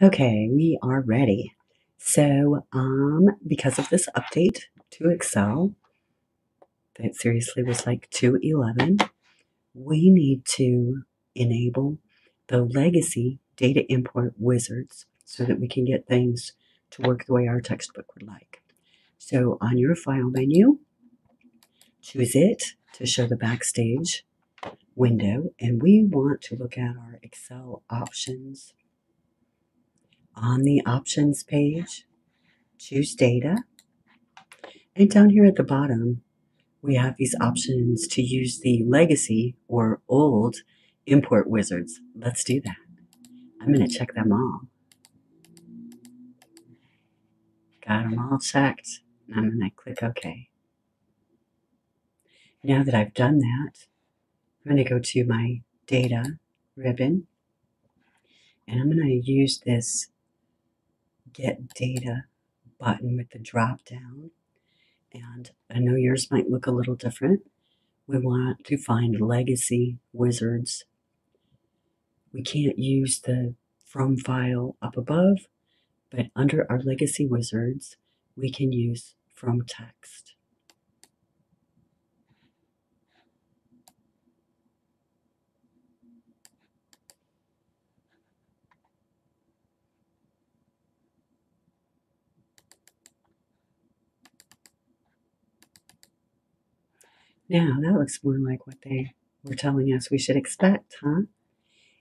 Okay, we are ready. So, um, because of this update to Excel, that seriously was like 211, we need to enable the legacy data import wizards so that we can get things to work the way our textbook would like. So, on your file menu, choose it to show the backstage window, and we want to look at our Excel options on the options page, choose data. And down here at the bottom, we have these options to use the legacy or old import wizards. Let's do that. I'm going to check them all. Got them all checked. I'm going to click OK. Now that I've done that, I'm going to go to my data ribbon and I'm going to use this get data button with the drop down. And I know yours might look a little different. We want to find legacy wizards. We can't use the from file up above, but under our legacy wizards, we can use from text. Now, that looks more like what they were telling us we should expect, huh?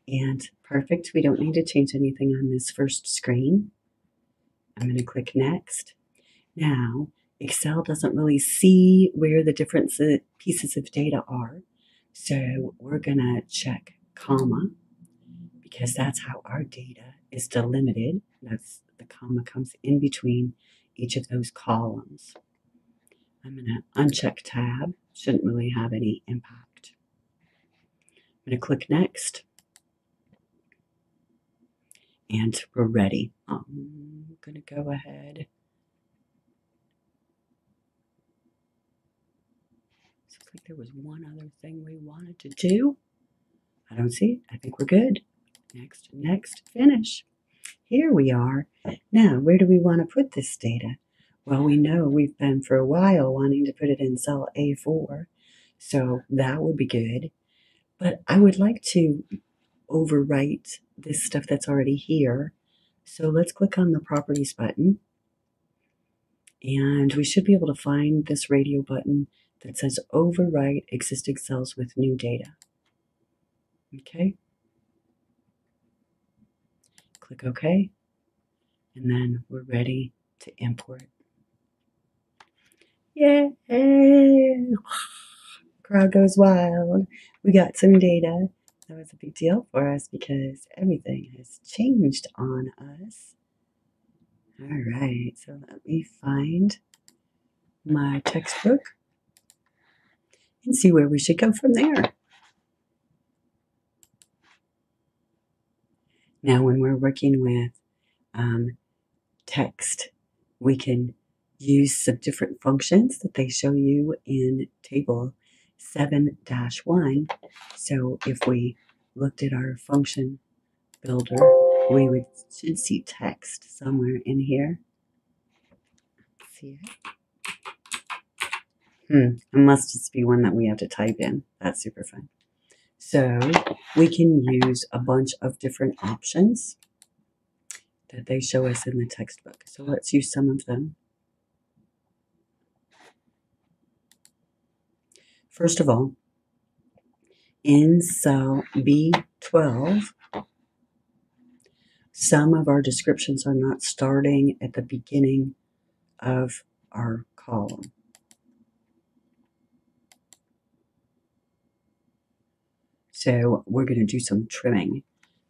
And perfect, we don't need to change anything on this first screen. I'm going to click Next. Now, Excel doesn't really see where the different pieces of data are, so we're going to check comma because that's how our data is delimited. That's the comma comes in between each of those columns. I'm going to uncheck tab shouldn't really have any impact. I'm going to click next. And we're ready. I'm going to go ahead. Looks like there was one other thing we wanted to do. I don't see it. I think we're good. Next, next, finish. Here we are. Now, where do we want to put this data? Well, we know we've been for a while wanting to put it in cell A4, so that would be good. But I would like to overwrite this stuff that's already here. So let's click on the Properties button. And we should be able to find this radio button that says Overwrite Existing Cells with New Data. Okay. Click OK. And then we're ready to import. Yay! Crowd goes wild. We got some data. That was a big deal for us because everything has changed on us. All right, so let me find my textbook and see where we should go from there. Now, when we're working with um, text, we can use some different functions that they show you in table 7-1. So if we looked at our function builder, we would should see text somewhere in here. See it? Hmm, it must just be one that we have to type in. That's super fun. So we can use a bunch of different options that they show us in the textbook. So let's use some of them. First of all, in cell B12, some of our descriptions are not starting at the beginning of our column. So we're going to do some trimming.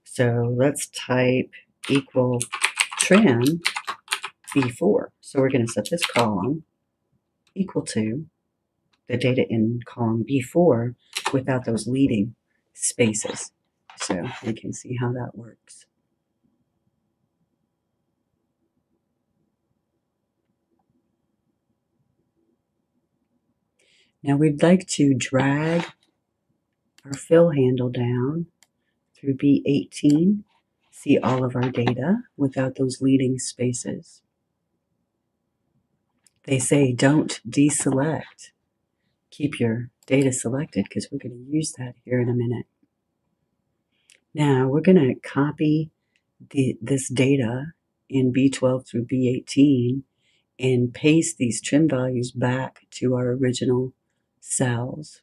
So let's type equal trim B4. So we're going to set this column equal to the data in column B4 without those leading spaces. So we can see how that works. Now we'd like to drag our fill handle down through B18 see all of our data without those leading spaces. They say don't deselect. Keep your data selected because we're going to use that here in a minute. Now we're going to copy the, this data in B12 through B18 and paste these trim values back to our original cells.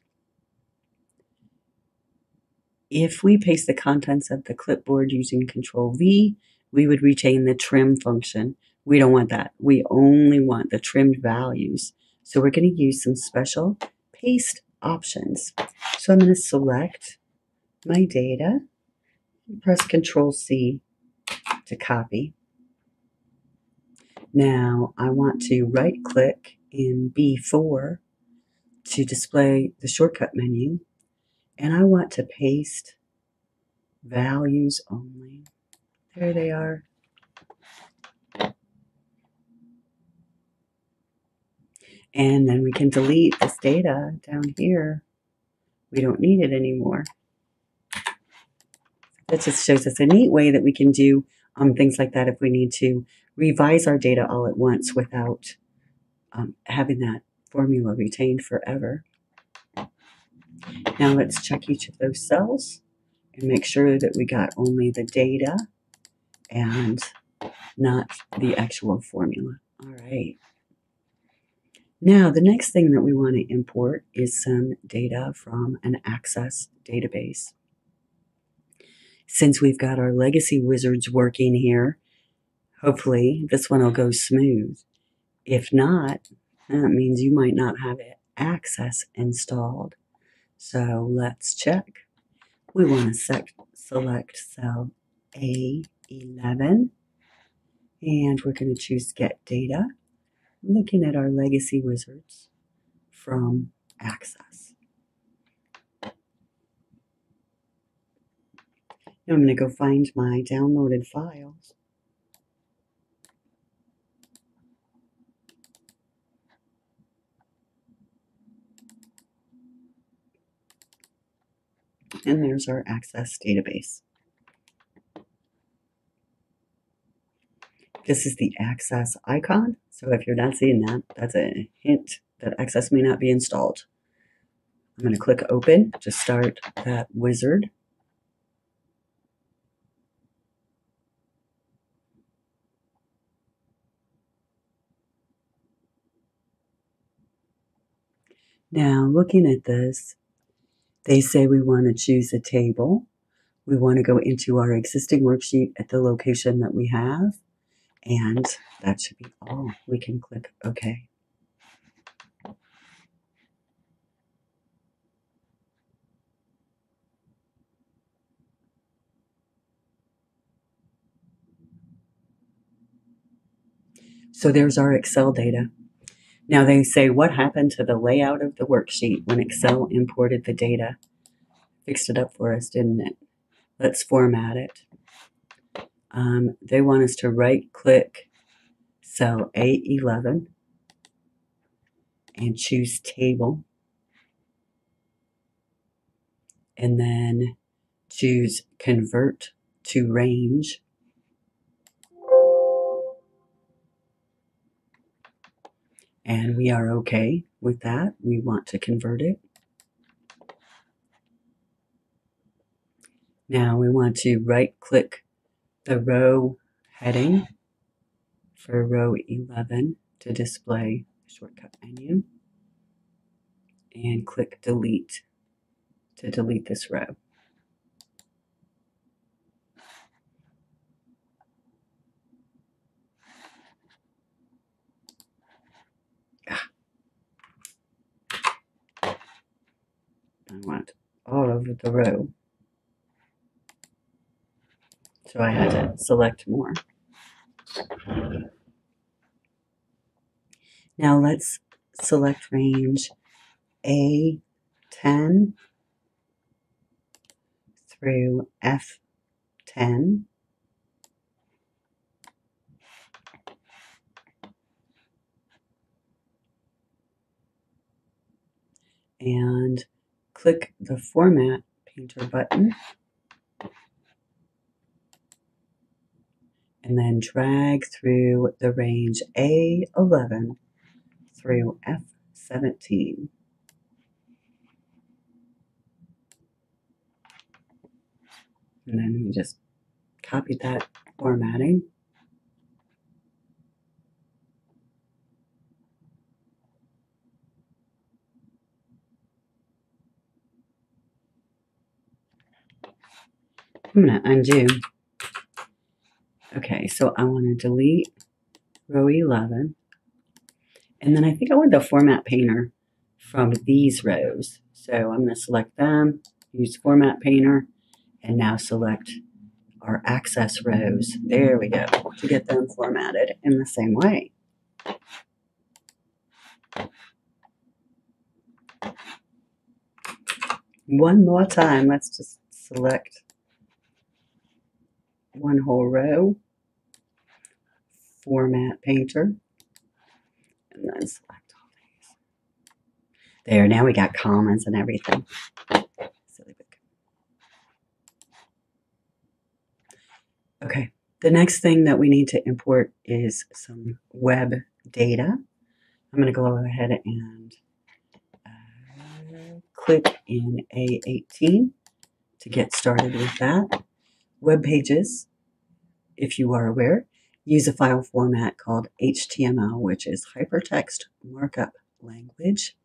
If we paste the contents of the clipboard using Control V, we would retain the trim function. We don't want that. We only want the trimmed values. So we're going to use some special paste options. So I'm going to select my data, and press Control C to copy. Now I want to right click in B4 to display the shortcut menu and I want to paste values only. There they are. And then we can delete this data down here. We don't need it anymore. That just shows us a neat way that we can do um, things like that if we need to revise our data all at once without um, having that formula retained forever. Now let's check each of those cells and make sure that we got only the data and not the actual formula. All right. Now, the next thing that we want to import is some data from an Access database. Since we've got our legacy wizards working here, hopefully this one will go smooth. If not, that means you might not have Access installed. So let's check. We want to select cell A11 and we're going to choose Get Data, looking at our legacy wizards from Access. Now I'm going to go find my downloaded files. and there's our Access database. This is the Access icon. So if you're not seeing that, that's a hint that Access may not be installed. I'm going to click Open to start that wizard. Now, looking at this, they say we want to choose a table. We want to go into our existing worksheet at the location that we have. And that should be all. We can click OK. So there's our Excel data. Now they say, what happened to the layout of the worksheet when Excel imported the data? Fixed it up for us, didn't it? Let's format it. Um, they want us to right click cell A11 and choose table. And then choose convert to range. and we are okay with that. We want to convert it. Now we want to right click the row heading for row 11 to display the shortcut menu and click delete to delete this row. Ah. I want all over the row. So I had to select more. Now let's select range A10 through F10. And click the Format Painter button. And then drag through the range A11 through F17. And then we just copy that formatting. I'm going to undo. Okay, so I want to delete row 11. And then I think I want the format painter from these rows. So I'm going to select them, use format painter, and now select our access rows. There we go, to get them formatted in the same way. One more time, let's just select one whole row, format painter, and then select all these. There, now we got comments and everything. Okay, the next thing that we need to import is some web data. I'm going to go ahead and uh, click in A18 to get started with that. Web pages, if you are aware, use a file format called HTML, which is Hypertext Markup Language.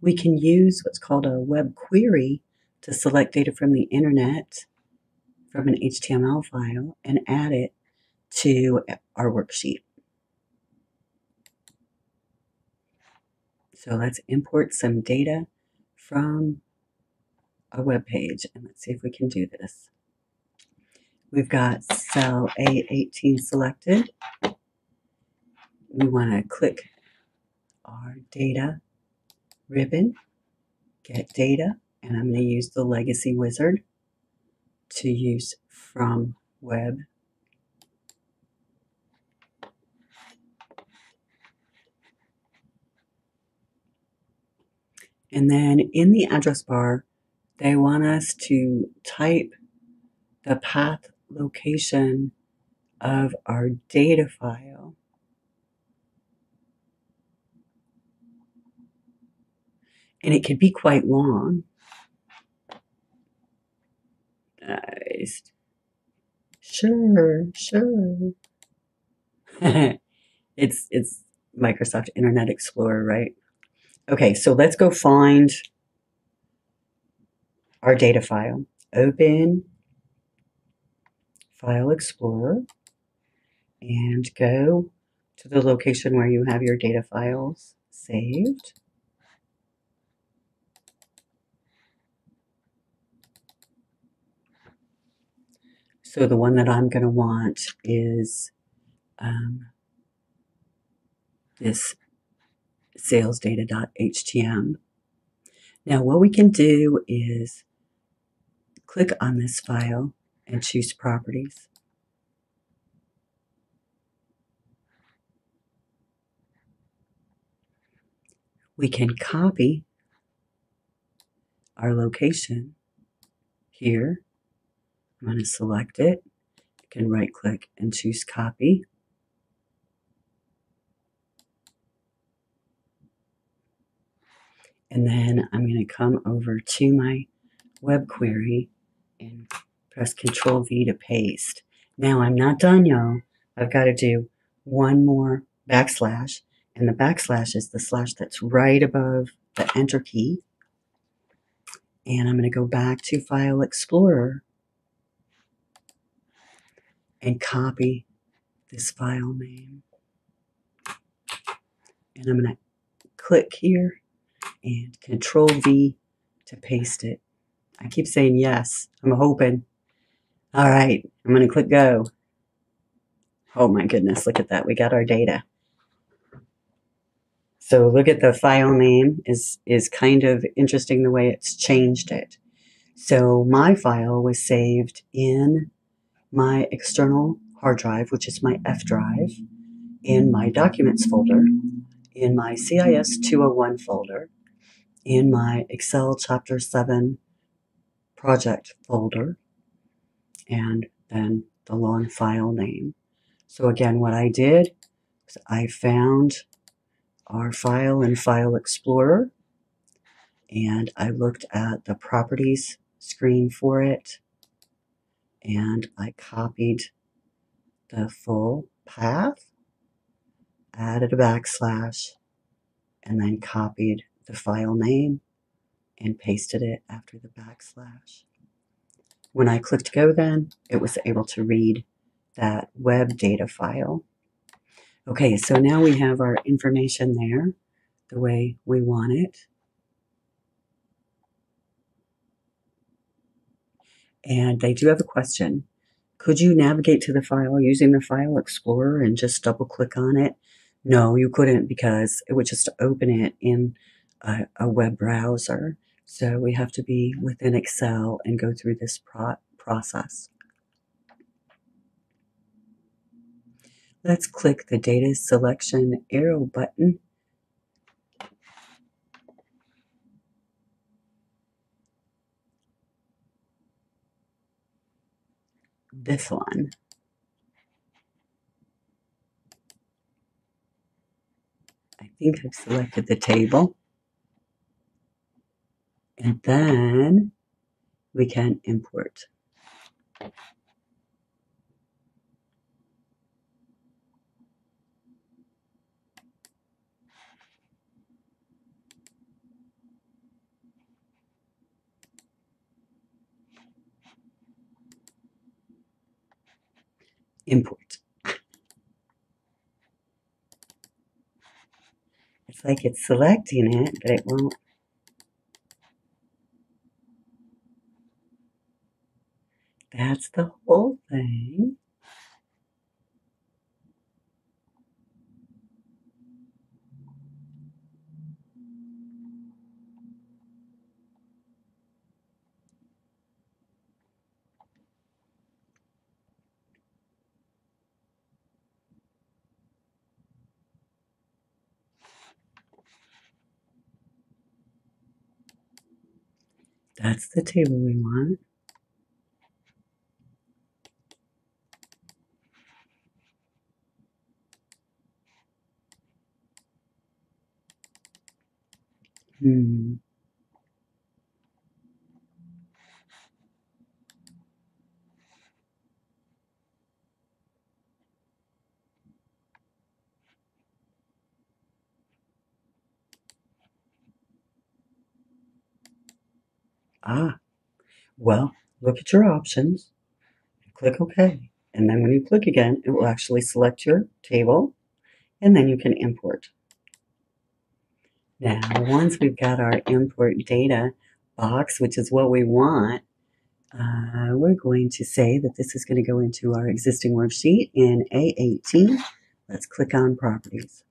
We can use what's called a web query to select data from the internet from an HTML file and add it to our worksheet. So let's import some data from a web page and let's see if we can do this. We've got cell A18 selected. We want to click our data ribbon, get data, and I'm going to use the legacy wizard to use from web. And then in the address bar, they want us to type the path location of our data file. And it could be quite long. Nice. Sure, sure. it's it's Microsoft Internet Explorer, right? Okay, so let's go find our data file. Open File Explorer and go to the location where you have your data files saved. So the one that I'm going to want is um, this salesdata.htm. Now what we can do is click on this file and choose properties. We can copy our location here. I'm going to select it. You can right click and choose copy. And then I'm going to come over to my web query and Press Control V to paste. Now I'm not done, y'all. I've got to do one more backslash, and the backslash is the slash that's right above the Enter key. And I'm going to go back to File Explorer and copy this file name. And I'm going to click here and Control V to paste it. I keep saying yes. I'm hoping. All right, I'm going to click go. Oh my goodness, look at that. We got our data. So look at the file name is, is kind of interesting the way it's changed it. So my file was saved in my external hard drive, which is my F drive, in my documents folder, in my CIS 201 folder, in my Excel chapter 7 project folder, and then the long file name. So again, what I did was I found our file in File Explorer and I looked at the properties screen for it and I copied the full path, added a backslash, and then copied the file name and pasted it after the backslash. When I clicked go then, it was able to read that web data file. Okay, so now we have our information there the way we want it. And they do have a question. Could you navigate to the file using the File Explorer and just double click on it? No, you couldn't because it would just open it in a, a web browser. So we have to be within Excel and go through this pro process. Let's click the data selection arrow button this one. I think I've selected the table. And then we can import. import. It's like it's selecting it, but it won't. That's the whole thing. That's the table we want. Hmm. Ah, well, look at your options, click OK. And then when you click again, it will actually select your table, and then you can import. Now, once we've got our import data box, which is what we want, uh, we're going to say that this is going to go into our existing worksheet in A18. Let's click on Properties.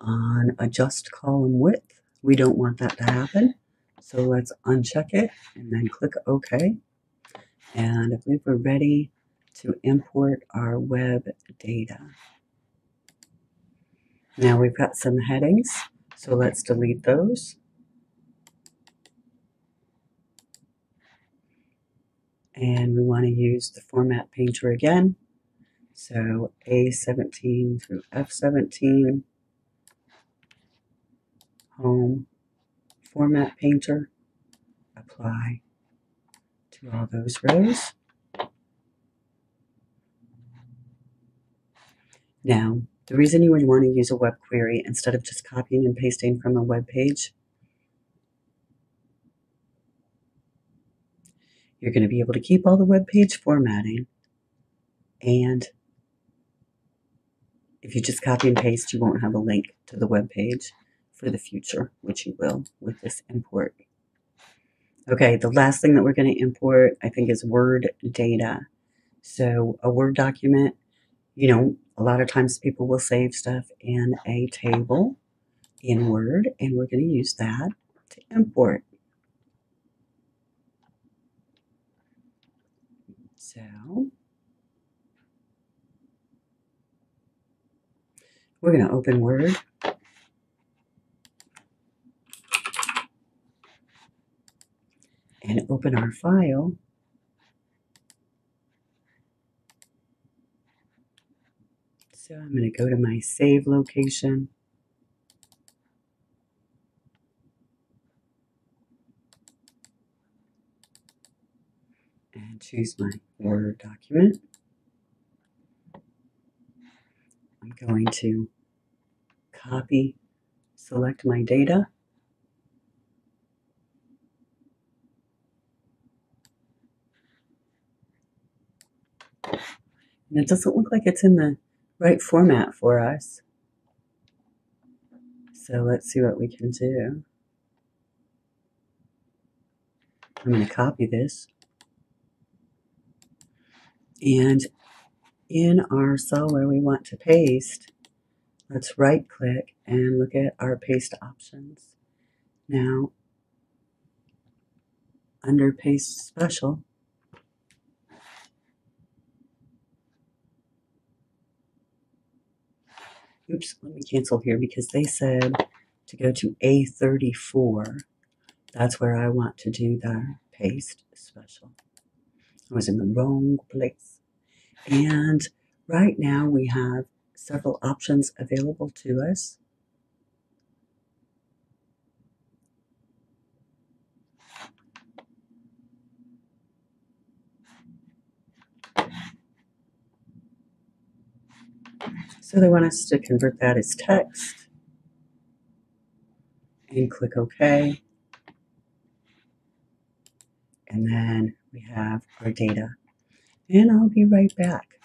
On Adjust Column Width, we don't want that to happen. So let's uncheck it and then click OK. And we're ready to import our web data. Now we've got some headings, so let's delete those. And we want to use the format painter again. So A17 through F17, home, format painter, apply to all those rows. Now, the reason you would want to use a web query instead of just copying and pasting from a web page, you're going to be able to keep all the web page formatting and if you just copy and paste, you won't have a link to the web page for the future, which you will with this import. Okay, the last thing that we're going to import, I think, is Word data. So a Word document, you know, a lot of times people will save stuff in a table in Word, and we're going to use that to import. So we're going to open Word. and open our file. So I'm going to go to my save location. And choose my Word document. I'm going to copy, select my data. And it doesn't look like it's in the right format for us. So let's see what we can do. I'm going to copy this. And in our cell where we want to paste, let's right click and look at our paste options. Now, under paste special, oops, let me cancel here because they said to go to A34. That's where I want to do the paste special. I was in the wrong place. And right now we have several options available to us. So they want us to convert that as text and click OK. And then we have our data. And I'll be right back.